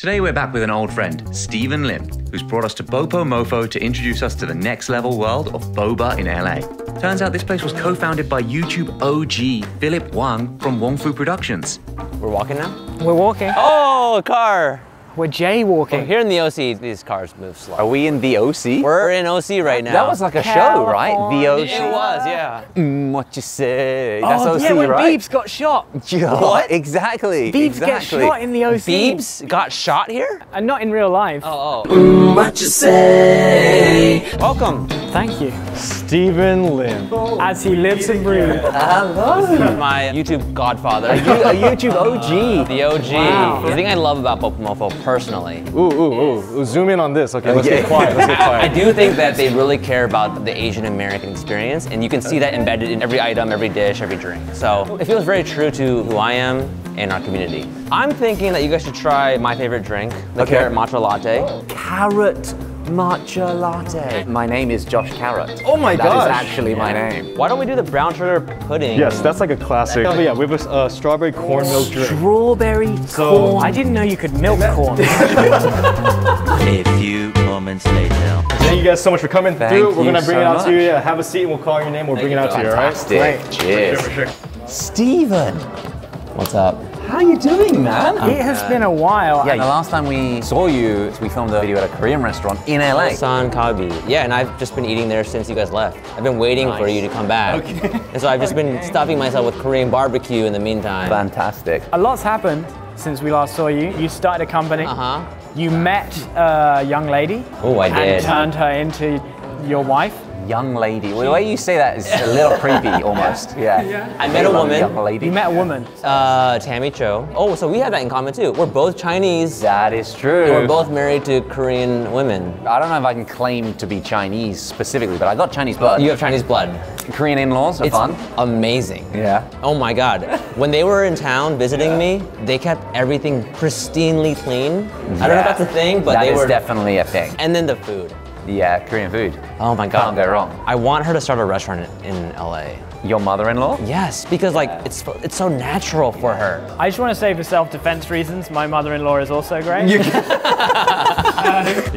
Today we're back with an old friend, Steven Lim, who's brought us to Bopomofo to introduce us to the next level world of boba in LA. Turns out this place was co-founded by YouTube OG Philip Wang from Wong Fu Productions. We're walking now? We're walking. Oh, a car. We're jaywalking. Here in the OC, these cars move slow. Are we in the OC? We're in OC right now. that was like a show, right? The OC. It was, yeah. Mm, what you say? That's oh, OC, yeah, when right? Beebs got shot. Yeah, What? Exactly. Beebs exactly. get shot in the OC. Beebs got shot here? And not in real life. Oh, oh. what you say? Welcome. Thank you. Steven Lim. As he lives and breathes. My YouTube godfather. You- a YouTube OG. The OG. Wow. The thing I love about Bopomofo personally, Ooh, ooh, ooh. Zoom in on this. Okay, let's get quiet. Let's get quiet. I do think that they really care about the Asian American experience, and you can see that embedded in every item, every dish, every drink. So it feels very true to who I am and our community. I'm thinking that you guys should try my favorite drink, the Okay. carrot matcha latte. Carrot matcha latte. My name is Josh Carrot. Oh my god. That is gosh. actually my name. Why don't we do the brown sugar pudding? Yes, that's like a classic. Oh, yeah, we have a uh, strawberry corn milk drink. Strawberry So- corn. I didn't know you could milk corn. A few moments later. Thank you guys so much for coming Thank through. We're gonna bring so it out to you. Yeah, have a seat and we'll call your name. We'll bring it out to you, all right? Fantastic. Cheers. Steven, What's up? How are you doing, man? it has been a while. Yeah, the last time we saw you, we filmed a video at a Korean restaurant in LA. San Kabi. Yeah, and I've just been eating there since you guys left. I've been waiting for you to come back. Okay. And so I've just been stuffing myself with Korean barbecue in the meantime. Fantastic. A lot's happened since we last saw you. You started a company. Uh-huh. You met a young lady. Oh, I And did. turned her into your wife. Young lady. Well, the way you say that is a little creepy almost. Yeah. I met a woman. Young lady. You met a woman. Uh, Tammy Cho. Oh, so we have that in common too. We're both Chinese. That is true. and We're both married to Korean women. I don't know if I can claim to be Chinese specifically, but I got Chinese blood. You have Chinese blood. Korean in-laws are It's fun. amazing. Yeah. Oh my God. When they were in town visiting me, they kept everything pristinely clean. I don't know if that's a thing, but That they is were. definitely a thing. and then the food. Yeah, uh, Korean food. Oh my God. Can't go wrong. I want her to start a restaurant in LA. Your mother-in-law? Yes, because like it's it's so natural for her. I just want to say for self-defense reasons, my mother-in-law is also great. You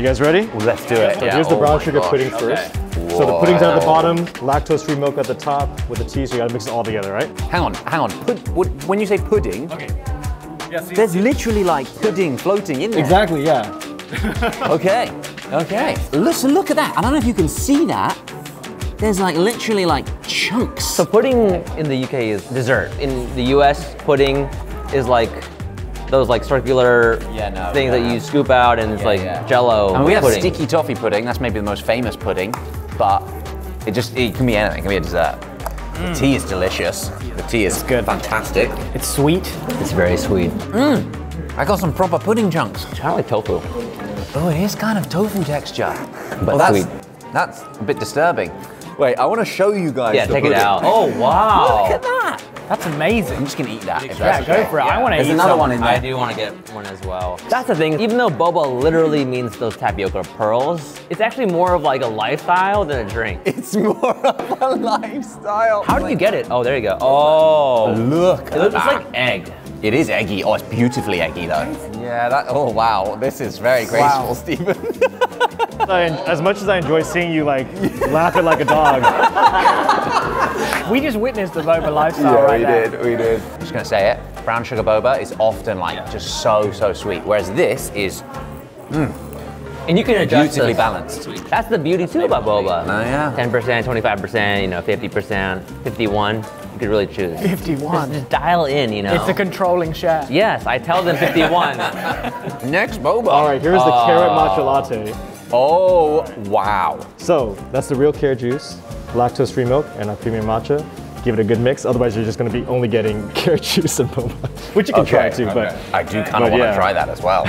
guys ready? Let's do it. So here's the Oh brown my sugar gosh. pudding first. So the pudding's at the bottom, lactose-free milk at the top with the tea, so you gotta mix it all together, right? Hang on, hang on. Pud- would- when you say pudding, there's literally like pudding floating in there. Exactly, yeah. Okay, okay. Listen, look at that. I don't know if you can see that. There's like literally like chunks. So pudding in the UK is dessert. In the US, pudding is like those like circular Yeah, no, things no, that you scoop out and it's like jello and we have pudding. sticky toffee pudding. That's maybe the most famous pudding, but it just it can be anything. It can be a dessert. The mm. tea is delicious. The tea is good, fantastic. It's sweet. It's very sweet. Mm. I got some proper pudding chunks. Kind of like tofu. Oh, it is kind of tofu texture. But oh, that's, sweet. That's a bit disturbing. Wait, I want to show you guys. Yeah, the take it out. Oh wow. Look at that. That's amazing. I'm just gonna eat that. Yeah, that's go for it. I want to There's eat another some. one in there. I do want to get one as well. That's the thing. Even though boba literally means those tapioca pearls, it's actually more of like a lifestyle than a drink. It's more of a lifestyle. How do you get it? Oh, there you go. Oh, oh. Look it looks like egg. It is eggy. Oh, it's beautifully eggy though. Yeah, that. Oh wow, this is very graceful, Wow. Steven. As much as I enjoy seeing you like laughing like a dog, We just witnessed the boba lifestyle right there. we did. I'm just gonna say it. Brown sugar boba is often like just so so sweet, whereas this is hmm. And you can adjust beautifully the- balanced. That's the beauty too about boba. Oh, yeah. 10%, 25%, you know, 50%, 51. You could really choose. 51. Just dial in, you know. It's a controlling share. yes, I tell them 51. Next boba. all right, here's the uh, carrot matcha latte. Oh wow. So that's the real carrot juice, lactose-free milk, and our premium matcha. Give it a good mix. Otherwise, you're just going to be only getting carrot juice and boba, which you can try too. But I do kind of want to yeah. try that as well.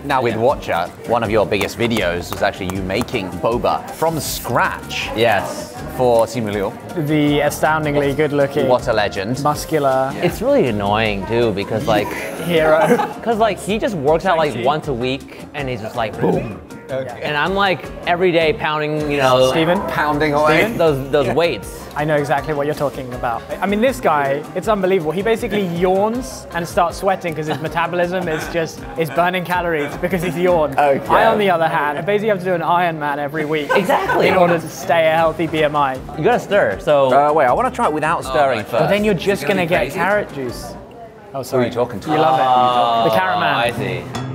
now with Watcher, one of your biggest videos was actually you making boba from scratch yes. for Simulio. The astoundingly good-looking, What a legend. muscular It's really annoying too because like hero. Cause like he just works out like once a week and he's just like boom, And I'm like every day pounding, you know, Steven, Pounding away. those those weights. I know exactly what you're talking about. I mean, this guy, it's unbelievable. He basically yawns and starts sweating because his metabolism is just is burning calories because he's yawned. Okay. I, on the other hand, I basically have to do an Ironman every week. Exactly. In order to stay a healthy BMI. You gotta stir. So Uh, wait, I want to try it without stirring first. But then you're just gonna gonna, get crazy. carrot juice. Oh, Who are you talking to? You love it. the carrot Oh, man. I see.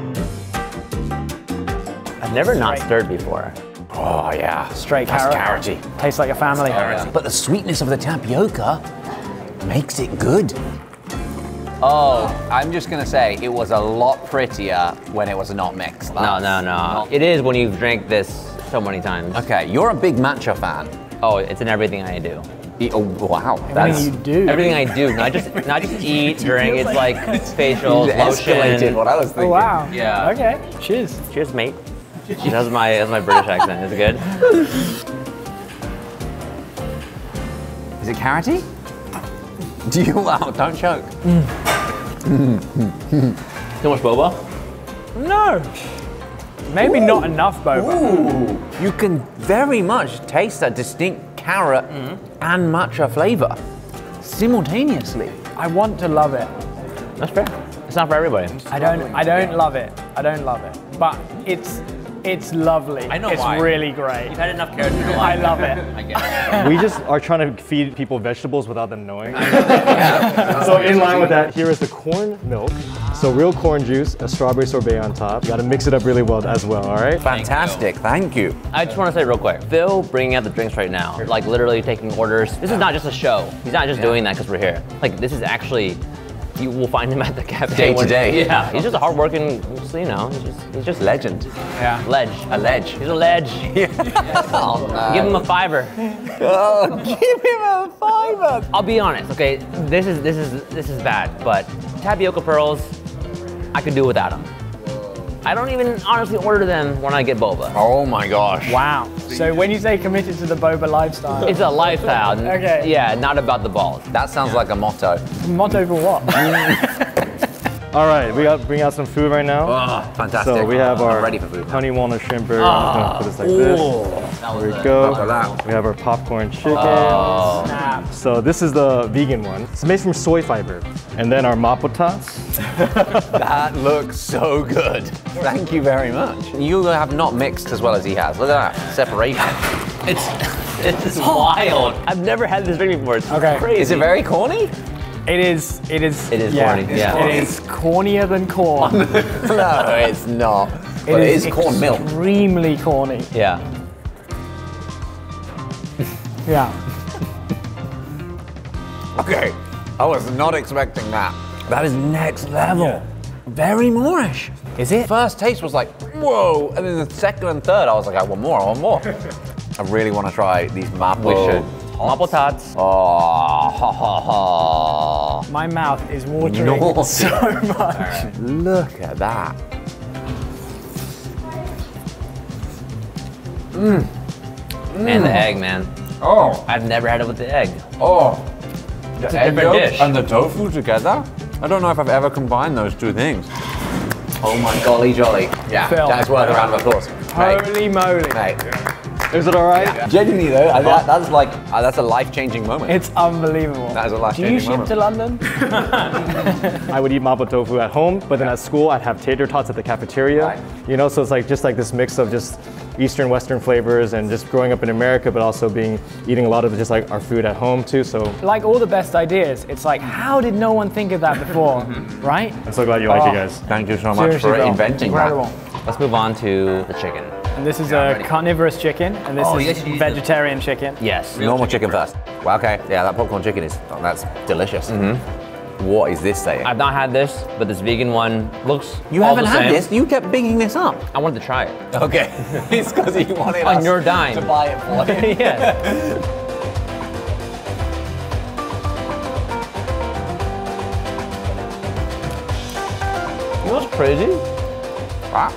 I've never not stirred before. Oh yeah, Straight That's carrot. carroty. Tastes like a family. But the sweetness of the tapioca makes it good. Oh, I'm just gonna say it was a lot prettier when it was not mixed. No, no, no. It is when you've drank this so many times. Okay, you're a big matcha fan. Oh, it's in everything I do. E- Oh, wow, Everything that's you do. Everything I do, not just not just eat, drink. It's like facials, escalated lotion. what I was thinking. Oh, wow. Yeah. Okay. Cheers. Cheers, mate. That's my that's my British accent. Is it good? Is it carroty? Do you? Wow, don't choke. Too much boba? No. Maybe not enough boba. You can very much taste that distinct carrot mm-hmm. and matcha flavor simultaneously. I want to love it. That's fair. It's not for everybody. I don't. I don't love it. I don't love it. But it's it's lovely. I know it's why. really great. You've had enough carrots in your I love it. I get it. We just are trying to feed people vegetables without them knowing. so in line with that, here is the corn milk. So real corn juice, a strawberry sorbet on top. You gotta mix it up really well as well, all right? Fantastic, thank you. I just want to say real quick, Phil bringing out the drinks right now, like literally taking orders. This is not just a show. He's not just doing that because we're here. Like this is actually, you will find him at the cafe Day to day. Yeah, he's just a hardworking, you know, he's just, he's just Legend. Yeah. ledge. A ledge. He's a ledge. Oh, man. Give him a fiver. Oh, give him a fiver. I'll be honest, okay? This is this is this is bad, but tapioca pearls, I could do without them. I don't even honestly order them when I get boba. Oh my gosh. Wow. So when you say committed to the boba lifestyle, It's a lifestyle. Okay. Yeah, not about the balls. That sounds like a motto. motto for what? All right, we got bring out some food right now. Oh, fantastic. So we have I'm our ready for food. honey walnut shrimp burger. I'm just gonna put this like oh, this. There we go. We have our popcorn oh, chicken. Snap. So this is the vegan one. It's made from soy fiber. And then our mapo tots. That looks so good. Thank you very much. You have not mixed as well as he has. Look at that separation. It's it's oh. wild. I've never had this drink before. It's Okay. crazy. Is it very corny? It is. It is. It is yeah, corny, yeah. It is cornier than corn. no, it's not. But it is corn milk. Extremely corny. Yeah. Yeah. Okay. I was not expecting that. That is next level. Very moreish. Is it? First taste was like, whoa. And then the second and third, I was like, I want more, I want more. I really want to try these mapo. We should. Maple tots. Oh, ah, ha ha ha. My mouth is watering No. so much. Look at that. Mm. Mm. Man, the egg, man. Oh, I've never had it with the egg. oh. The a different dish. and the tofu together? I don't know if I've ever combined those two things. Oh my golly jolly. Yeah, Phil. that's worth a round of applause. Mate, Holy moly. mate. Is it all right? Genuinely though, I- that, that's like, uh, that's a life-changing moment. It's unbelievable. That is a Do life-changing moment. Do you ship moment. to London? I would eat mapo tofu at home, but then at school I'd have tater tots at the cafeteria. Right. You know, so it's like just like this mix of just Eastern Western flavors and just growing up in America, but also being eating a lot of just like our food at home too. So Like all the best ideas, it's like, how did no one think of that before? right? I'm so glad you like Oh. it, guys. Thank you so much Seriously, for Phil. inventing Incredible. that. Let's move on to the chicken. And this is a carnivorous chicken, and this Oh, is yes, you use vegetarian chicken. Yes. Normal chicken first. Well, okay, yeah, that popcorn chicken is, oh, that's delicious. Mm-hmm. What is this saying? I've not had this, but this vegan one looks. you all haven't the had this? You kept bigging this up. I wanted to try it. Okay, it's because you wanted On us your dime. to buy it for you. yeah. You know what's crazy? Wow.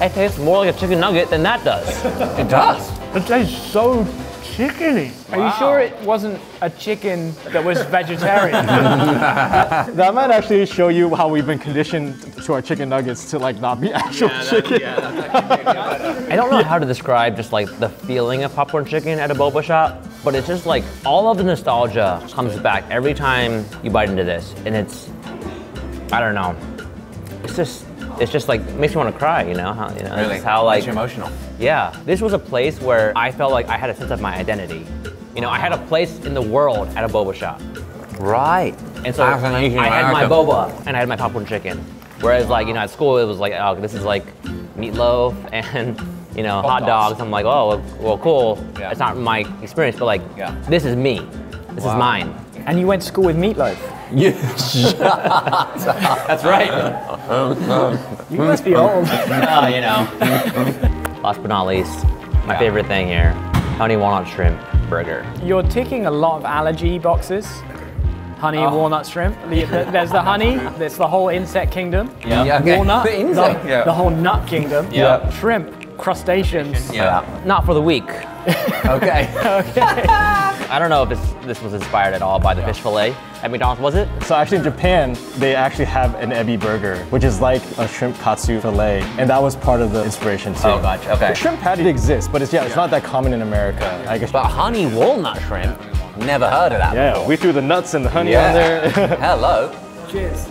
It tastes more like a chicken nugget than that does. It does. It tastes so chickeny. Are you sure it wasn't a chicken that was vegetarian? That might actually show you how we've been conditioned to our chicken nuggets to like not be actual chicken. I don't know how to describe just like the feeling of popcorn chicken at a boba shop, but it's just like all of the nostalgia comes back every time you bite into this, and it's, I don't know, it's just, it's just like makes me want to cry, you know? How, you know, Really? how like Makes you emotional. Yeah, this was a place where I felt like I had a sense of my identity. You know, I had a place in the world at a boba shop. Right. And so As an Asian I had my boba and I had my popcorn chicken. Whereas like, you know, at school it was like, oh, this is like meatloaf and, you know, hot, dogs. dogs. I'm like, oh, well, cool. Yeah. It's not my experience, but like, Yeah. this is me. This is mine. and you went to school with meatloaf. That's right. You must be old. oh, you know. Last but not least, my Yeah. favorite thing here, honey walnut shrimp burger. You're ticking a lot of allergy boxes. Honey, Oh. walnut, shrimp. The- the- there's the honey. There's the whole insect kingdom. Yeah. Yeah, okay. Walnut. The insect, the, yeah. the whole nut kingdom. Yeah. Shrimp, crustaceans. Yeah. Not for the weak. Okay. okay. I don't know if this, this was inspired at all by the fish fillet at McDonald's, was it? So actually in Japan, they actually have an ebi burger, which is like a shrimp katsu fillet, and that was part of the inspiration too. Oh, gotcha. Okay. The shrimp patty exists, but it's yeah, it's not that common in America. I guess. But honey walnut shrimp, never heard of that yeah, before. we threw the nuts and the honey Yeah. on there. Hello. Cheers.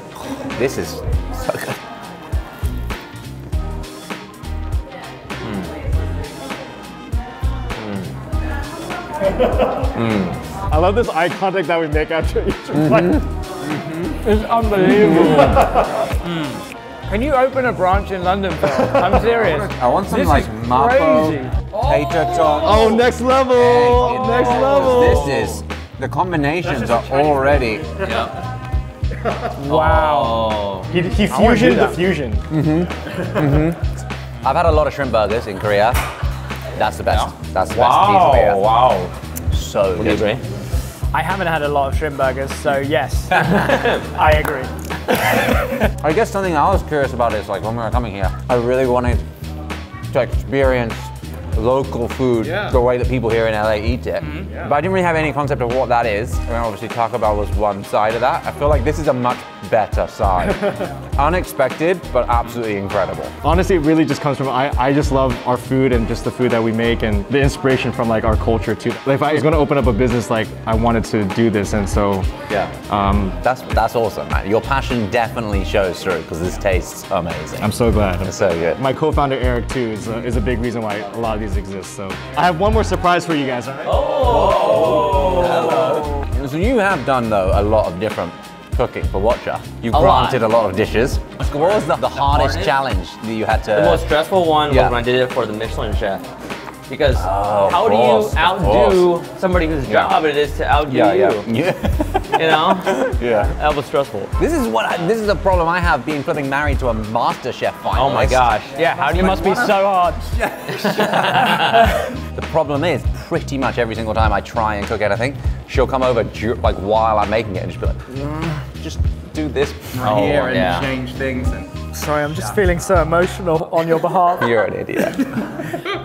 This is Mm. I love this eye contact that we make after each mm-hmm. bite. Mm-hmm. It's unbelievable. Mm. Mm. Can you open a branch in London, Phil? I'm serious. I want some This like is mapo, crazy. tater oh. tot. Oh, next level! Next level! This is the combinations are already. Wow. He, he wanna do fusioned the that. fusion. Mm-hmm. I've had a lot of shrimp burgers in Korea. That's the best. That's the best pizza. wow. So Would you agree? I haven't had a lot of shrimp burgers, so yes, I agree. I guess something I was curious about is like when we were coming here, I really wanted to experience local food the way that people here in LA eat it. Mm-hmm. But I didn't really have any concept of what that is. And obviously Taco Bell was one side of that. I feel like this is a much better side. Unexpected, but absolutely incredible. Honestly, it really just comes from I, I just love our food and just the food that we make and the inspiration from like our culture too. Like if I was gonna open up a business, like I wanted to do this, and so Yeah. um, That's that's awesome, man. Your passion definitely shows through because this tastes amazing. I'm so glad. It's so good. My co-founder Eric too is a, is a big reason why a lot of these exist. So I have one more surprise for you guys. Right? Oh hello so you have done though a lot of different cooking for Watcher. You've A lot. granted a lot of dishes. What was the, the hardest challenge that you had to? The most stressful one yeah. was when I did it for the Michelin chef. Because of how do you of outdo somebody whose job it is to outdo yeah, you? yeah, yeah, You know? yeah. That was stressful. This is what I, this is the problem I have being flipping married to a Master Chef finalist. Oh my gosh. Yeah, how do you must be so hard. The problem is, pretty much every single time I try and cook anything, she'll come over like while I'm making it and just be like, "Mm, just do this Oh, here and yeah. change things. And Sorry, I'm just feeling so emotional on your behalf. you're an idiot.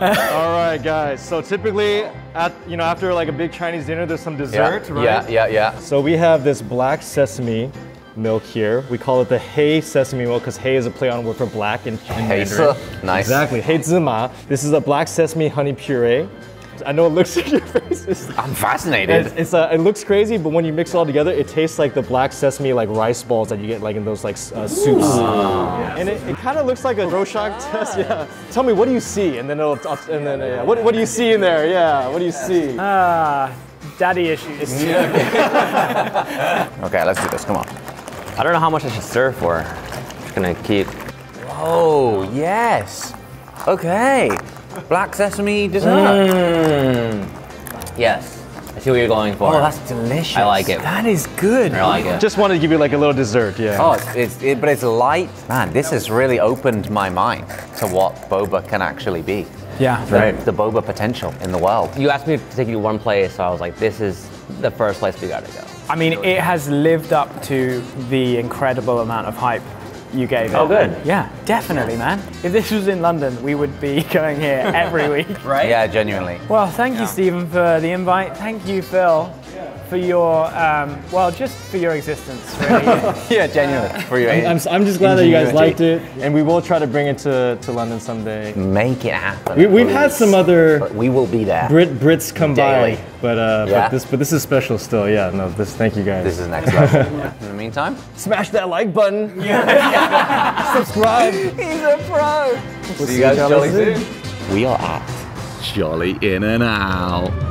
All right, guys. So typically, at you know, after like a big Chinese dinner, there's some yeah, dessert, right? yeah, yeah, yeah. So we have this black sesame milk here. We call it the Hei sesame milk because Hei is a play on word for black in, in Mandarin. Heise, nice. Exactly. Hei zima. This is a black sesame honey puree. I know it looks in your face. It's, I'm fascinated. it's, it's, uh, it looks crazy, but when you mix it all together, it tastes like the black sesame like rice balls that you get like in those like uh, soups. And it, it kind of looks like a Rorschach test. Yeah. Tell me, what do you see? And then it'll, and then uh, what, what do you see in there? Yeah. What do you see? Ah, daddy issues. Okay, let's do this. Come on. I don't know how much I should stir for. just gonna keep. Oh yes. Okay. Black sesame dessert. Mmm. Yes. I see what you're going for. Oh, that's delicious. I like it. That is good. I like it. Just wanted to give you like a little dessert. Yeah. Oh, it's, it's it, but it's light. Man, this has really opened my mind to what boba can actually be. Yeah. The, the boba potential in the world. You asked me to take you to one place, so I was like, this is the first place we gotta go. I mean, it has lived up to the incredible amount of hype you gave it. Oh, good. Yeah, definitely, man. If this was in London, we would be going here every week. Right? Yeah, genuinely. Well, thank you, Steven, for the invite. Thank you, Phil, for your, um, well, just for your existence, really. Yeah, genuinely. For your I'm, I'm just glad that you guys liked it, and we will try to bring it to, to London someday. Make it happen. We, we've had some other We will be there. Brit Brits come Daily. by, but uh, Yeah. but this but this is special still. Yeah, no, this. Thank you guys. This is next level. In the meantime, Smash that like button. Yeah. Subscribe. he's a pro. We'll See you guys jolly soon. soon. We are at Jolly in and out.